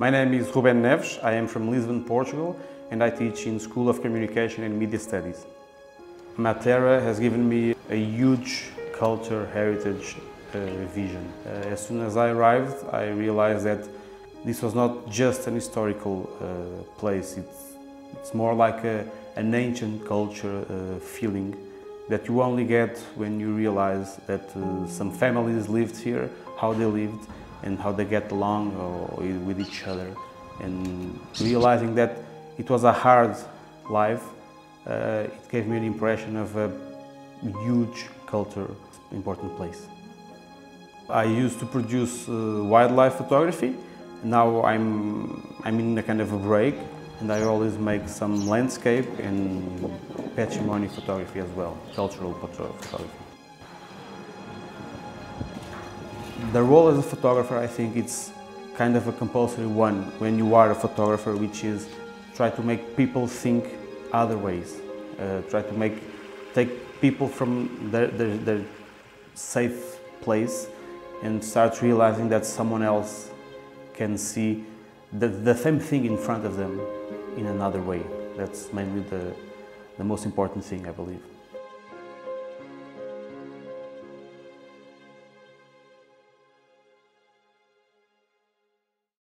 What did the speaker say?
My name is Rúben Neves. I am from Lisbon, Portugal, and I teach in School of Communication and Media Studies. Matera has given me a huge culture heritage uh, vision. Uh, as soon as I arrived, I realized that this was not just an historical uh, place. It's, it's more like a, an ancient culture uh, feeling that you only get when you realize that uh, some families lived here, how they lived, and how they get along with each other. And realizing that it was a hard life, uh, it gave me an impression of a huge culture, important place. I used to produce uh, wildlife photography. Now I'm, I'm in a kind of a break and I always make some landscape and patrimony photography as well, cultural photography. The role as a photographer, I think it's kind of a compulsory one when you are a photographer, which is try to make people think other ways, uh, try to make, take people from their, their, their safe place and start realizing that someone else can see the, the same thing in front of them in another way. That's mainly the, the most important thing, I believe.